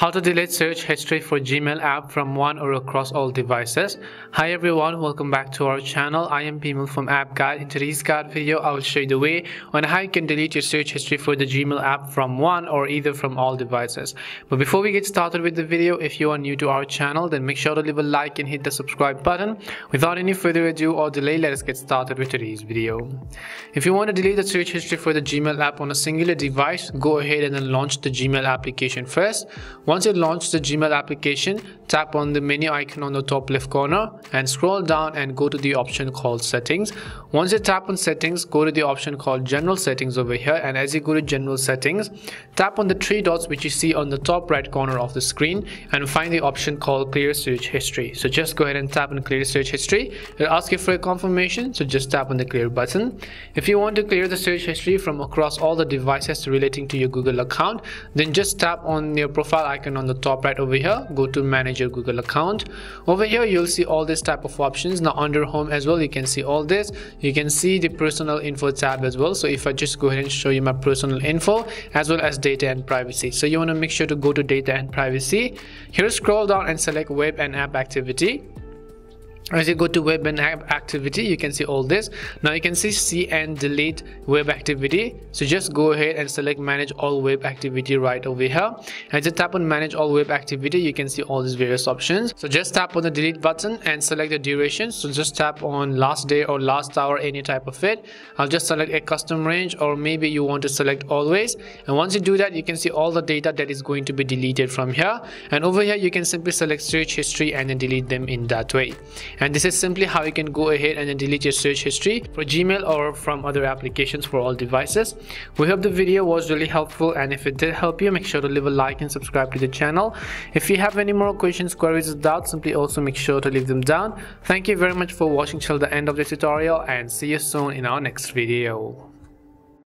How to delete search history for Gmail app from one or across all devices. Hi everyone, welcome back to our channel. I am Bimal from App Guide. In today's guide video, I will show you the way on how you can delete your search history for the Gmail app from one or either from all devices. But before we get started with the video, if you are new to our channel, then make sure to leave a like and hit the subscribe button. Without any further ado or delay, let us get started with today's video. If you want to delete the search history for the Gmail app on a singular device, go ahead and then launch the Gmail application first. Once you launch the Gmail application, tap on the menu icon on the top left corner and scroll down and go to the option called settings. Once you tap on settings, go to the option called general settings over here and as you go to general settings, tap on the three dots which you see on the top right corner of the screen and find the option called clear search history. So just go ahead and tap on clear search history. It'll ask you for a confirmation, so just tap on the clear button. If you want to clear the search history from across all the devices relating to your Google account, then just tap on your profile icon icon on the top right over here. Go to manage your google account. Over here you'll see all this type of options. Now under home as well you can see all this. You can see the personal info tab as well. So if i just go ahead and show you my personal info as well as data and privacy. So you want to make sure to go to data and privacy. Here scroll down and select web and app activity as you go to web and app activity you can see all this. Now you can see see and delete web activity. So just go ahead and select manage all web activity right over here. As just tap on manage all web activity you can see all these various options. So just tap on the delete button and select the duration. So just tap on last day or last hour any type of it. I'll just select a custom range or maybe you want to select always. And once you do that you can see all the data that is going to be deleted from here. And over here you can simply select search history and then delete them in that way and this is simply how you can go ahead and delete your search history for Gmail or from other applications for all devices. We hope the video was really helpful and if it did help you make sure to leave a like and subscribe to the channel. If you have any more questions, queries or doubts simply also make sure to leave them down. Thank you very much for watching till the end of the tutorial and see you soon in our next video.